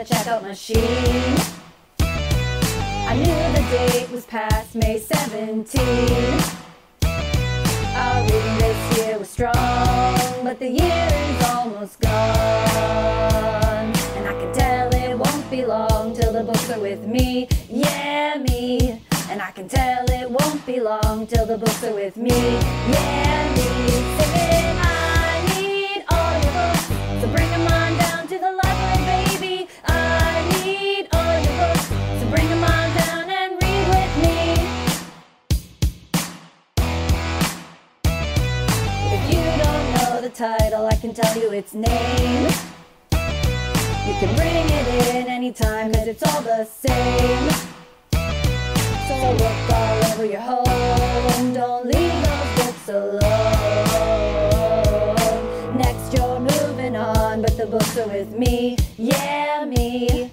the checkout machine. I knew the date was past May 17. Our reading year was strong, but the year the books are with me, yeah, me. And I can tell it won't be long till the books are with me, yeah, me. Singing, I need all your books, so bring them on down to the library, baby. I need all your books, so bring them on down and read with me. If you don't know the title, I can tell you its name. You can bring it in anytime, cause it's all the same. So look all over your home, don't leave those books alone. Next you're moving on, but the books are with me, yeah, me.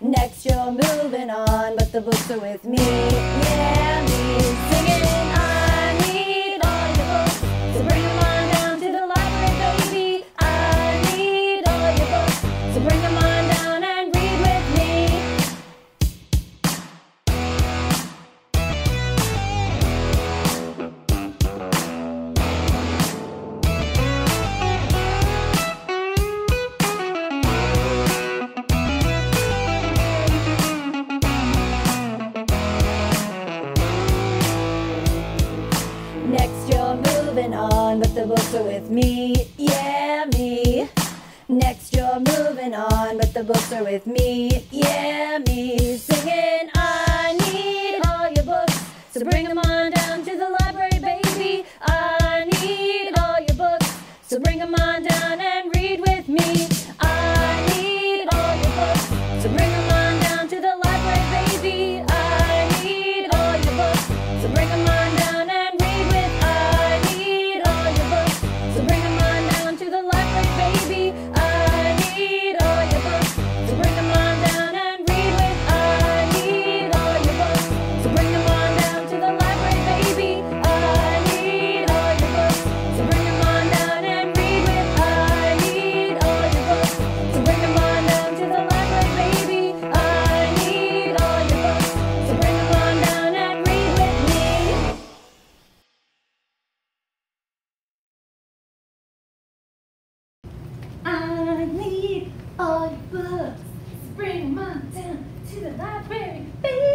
Next you're moving on, but the books are with me, yeah, me. Singing on, but the books are with me, yeah, me. Next you're moving on, but the books are with me, yeah, me. Singing, I need all your books, so bring them on down to the library, baby. I need all your books, so bring them on down and read with me. all your books. Bring on down to the library, baby.